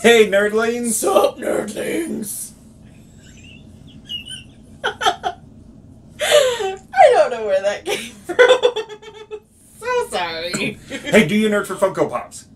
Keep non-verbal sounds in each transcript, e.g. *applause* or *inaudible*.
Hey, nerdlings! Sup, nerdlings? I don't know where that came from. *laughs* so sorry. Hey, do you nerd for Funko Pops?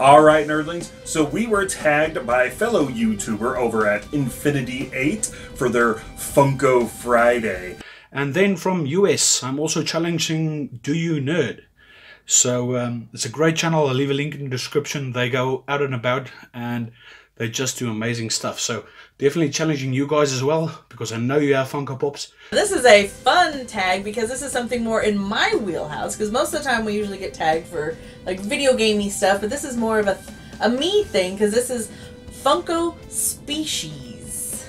Alright, nerdlings. So we were tagged by fellow YouTuber over at Infinity 8 for their Funko Friday. And then from US, I'm also challenging Do You Nerd? So um, it's a great channel. I'll leave a link in the description. They go out and about and they just do amazing stuff. So definitely challenging you guys as well because I know you have Funko Pops. This is a fun tag because this is something more in my wheelhouse. Because most of the time we usually get tagged for like video gamey stuff, but this is more of a a me thing because this is Funko Species.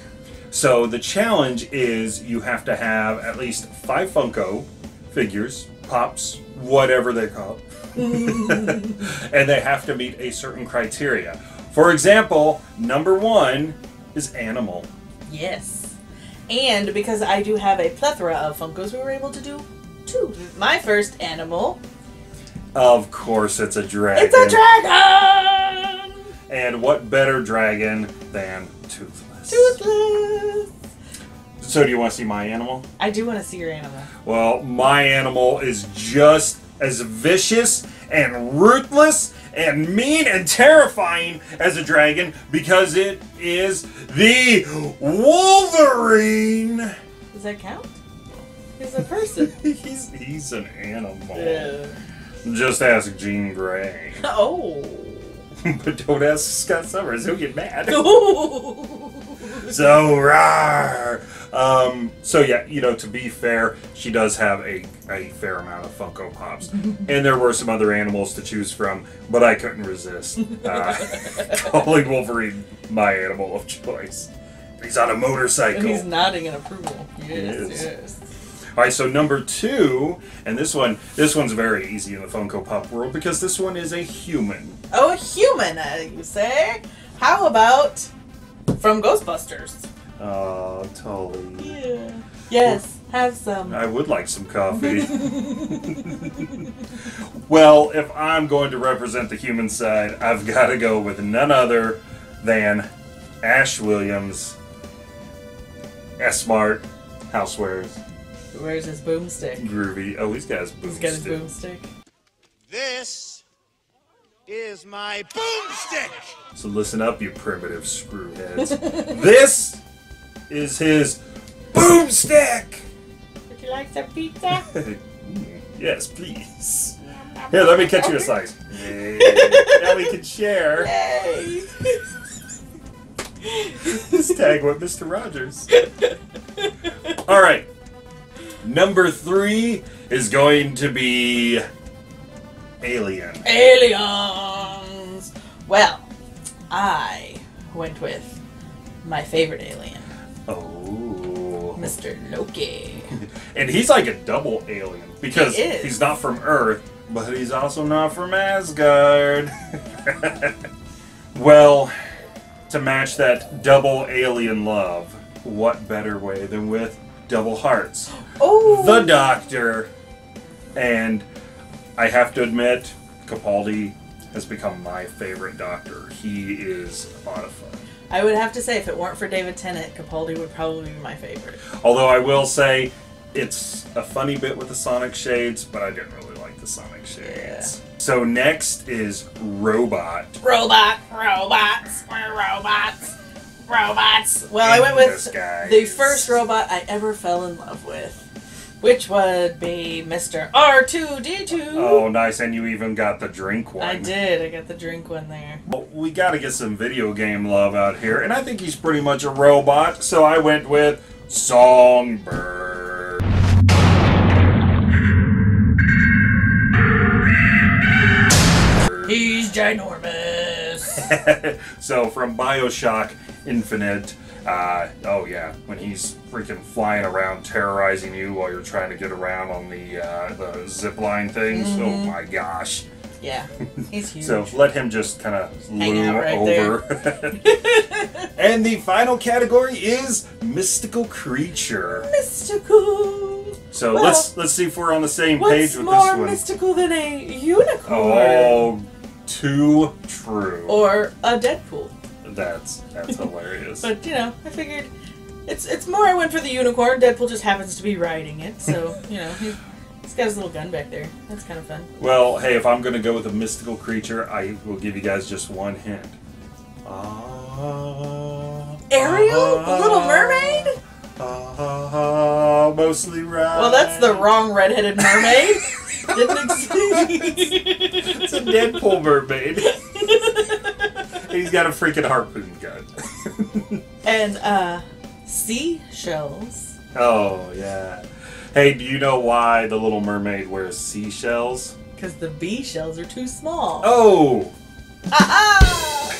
So the challenge is you have to have at least five Funko figures, pops, whatever they call it, mm. *laughs* and they have to meet a certain criteria. For example, number one is animal. Yes, and because I do have a plethora of Funkos, we were able to do two. My first animal. Of course, it's a dragon. It's a dragon. And what better dragon than Toothless? Toothless. So, do you want to see my animal? I do want to see your animal. Well, my animal is just as vicious and ruthless and mean and terrifying as a dragon because it is the Wolverine. Does that count? He's a person. *laughs* he's he's an animal. yeah. Just ask Jean Grey. *laughs* Oh. *laughs* but don't ask Scott Summers, he'll get mad. So rar. Um, so yeah, you know, to be fair, she does have a, a fair amount of Funko Pops, *laughs* and there were some other animals to choose from, but I couldn't resist uh, *laughs* calling Wolverine my animal of choice. He's on a motorcycle. And he's nodding in approval. Yes, is. yes. All right, so number two, and this one, this one's very easy in the Funko Pop world because this one is a human. Oh, a human, uh, you say? How about from Ghostbusters? Oh, Tully. Yeah. Yes, have some. I would like some coffee. *laughs* well, if I'm going to represent the human side, I've got to go with none other than Ash Williams, S-Mart, Housewares, Where's his boomstick? Groovy. Oh, he's got his boomstick. He's got his boomstick. This is my boomstick! So listen up, you primitive screwheads. *laughs* this is his boomstick. Would you like some pizza? *laughs* yes, please. Here, let me catch you a slice. Yay. now we can share. This tag with Mr. Rogers. All right. Number three is going to be Alien. Aliens! Well, I went with my favorite alien, Oh. Mr. Loki. *laughs* And he's like a double alien because He he's not from Earth, but he's also not from Asgard. *laughs* well, to match that double alien love, what better way than with double hearts? Oh! The Doctor. And I have to admit, Capaldi has become my favorite Doctor. He is a lot of fun. I would have to say, if it weren't for David Tennant, Capaldi would probably be my favorite. Although I will say, it's a funny bit with the Sonic Shades, but I didn't really like the Sonic Shades. So next is Robot. Robot, robots, we're robots, robots. Well, I went with this the first robot I ever fell in love with, which would be Mr. R2D2. Oh, nice, and you even got the drink one. I did. I got the drink one there. Well, we got to get some video game love out here, and I think he's pretty much a robot, so I went with Songbird. He's ginormous. *laughs* so from Bioshock Infinite, uh, oh yeah, when he's freaking flying around terrorizing you while you're trying to get around on the uh, the zip line things. Oh my gosh, Yeah, he's *laughs* huge. So let him just kind of loom right over. *laughs* and the final category is mystical creature. mystical. So Well, let's let's see if we're on the same page with this one. What's more mystical than a unicorn Oh, too true. or a Deadpool? That's that's hilarious. But you know, I figured it's it's more. I went for the unicorn. Deadpool just happens to be riding it, so *laughs* you know he, he's got his little gun back there. That's kind of fun. Well, hey, if I'm gonna go with a mystical creature, I will give you guys just one hint. Ah, Ariel, ah, Little Mermaid. Ah, mostly right. Well, that's the wrong redheaded mermaid. *laughs* Didn't *laughs* exist. It's a Deadpool mermaid. He's got a freaking harpoon gun. *laughs* and uh, seashells. oh yeah. Hey, do you know why the Little Mermaid wears seashells? Because the bee shells are too small. Oh, Ah!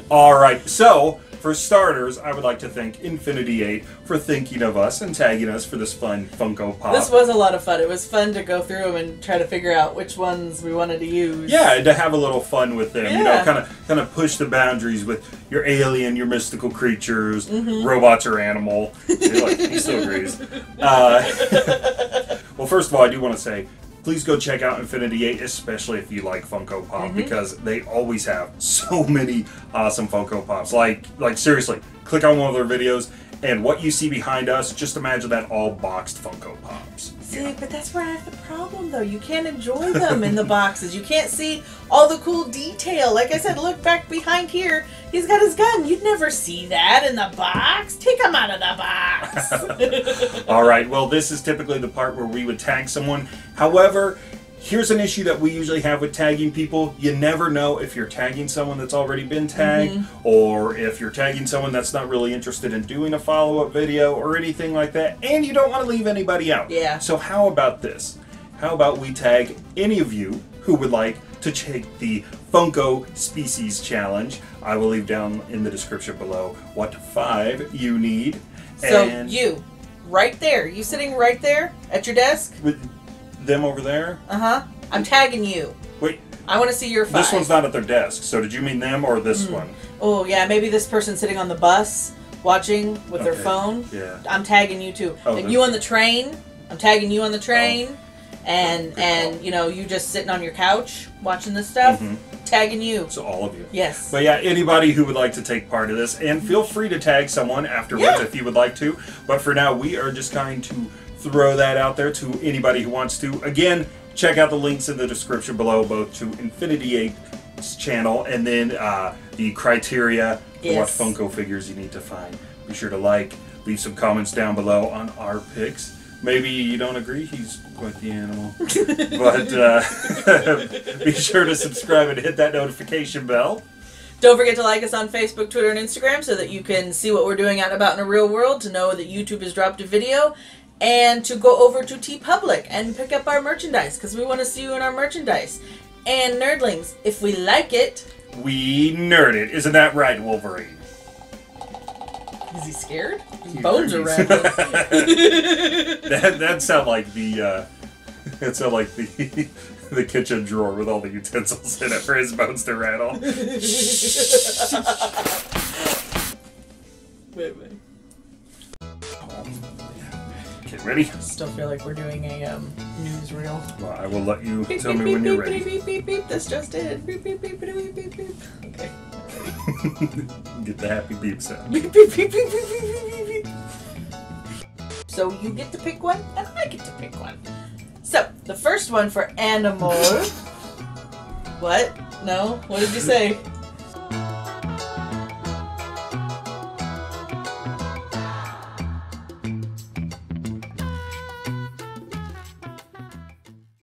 *laughs* All right. So, for starters, I would like to thank Infinity 8 for thinking of us and tagging us for this fun Funko Pop. this was a lot of fun. It was fun to go through them and try to figure out which ones we wanted to use. yeah, and to have a little fun with them, you know, Yeah. kind of kind of push the boundaries with your alien, your mystical creatures, Mm-hmm. robots or animal. Like, he still agrees. *laughs* Uh, *laughs* well, first of all, I do want to say, please go check out Infinity 8, especially if you like Funko Pop, Mm-hmm. because they always have *laughs* so many awesome Funko Pops. Like, like seriously, click on one of their videos, and what you see behind us, just imagine that all boxed Funko Pops. See, but that's where I have the problem, though. You can't enjoy them in the *laughs* boxes. You can't see all the cool detail. Like I said, look back behind here. He's got his gun. You'd never see that in the box. Take him out of the box. *laughs* All right, well, this is typically the part where we would tag someone. However, here's an issue that we usually have with tagging people. You never know if you're tagging someone that's already been tagged, Mm-hmm. or if you're tagging someone that's not really interested in doing a follow up video or anything like that, and you don't want to leave anybody out. Yeah. So, how about this? How about we tag any of you who would like to take the Funko Species Challenge? I will leave down in the description below what five you need. so, and- you, right there. You sitting right there at your desk? with them over there. Uh huh. I'm tagging you. Wait, I want to see your five. this one's not at their desk. So did you mean them or this one? Oh, yeah, maybe this person sitting on the bus watching with their phone. Yeah. I'm tagging you too. Oh, and you on the train. I'm tagging you on the train. And Good and call. you know you just sitting on your couch watching this stuff, Mhm. tagging you. So all of you. Yes. But yeah, anybody who would like to take part of this, and feel free to tag someone afterwards Yeah. if you would like to. But for now, we are just going to throw that out there to anybody who wants to. Again, check out the links in the description below, both to Infinity 8's channel and then uh, the criteria for what Funko figures you need to find. Be sure to like, leave some comments down below on our picks. Maybe you don't agree, he's quite the animal. *laughs* but uh, *laughs* be sure to subscribe and hit that notification bell. Don't forget to like us on Facebook, Twitter, and Instagram so that you can see what we're doing out and about in the real world, to know that YouTube has dropped a video, and to go over to TeePublic and pick up our merchandise because we want to see you in our merchandise. And nerdlings, if we like it, We nerd it. Isn't that right, Wolverine? is he scared? His bones are rattling. *laughs* that that sound like the uh *laughs* that sound like the *laughs* the kitchen drawer with all the utensils in it for his bones to rattle. wait, wait. Okay, ready? Still feel like we're doing a um, newsreel. Well, I will let you Beep, tell beep, me beep, when you're beep, ready. Beep, beep, beep, beep. This just. Beep, beep, beep, beep, beep, beep, beep. Okay. Get the happy beep sound. Beep, beep, beep, beep, beep, beep, beep, beep. So you get to pick one, and I get to pick one. So the first one for animal. what? No. What did you say?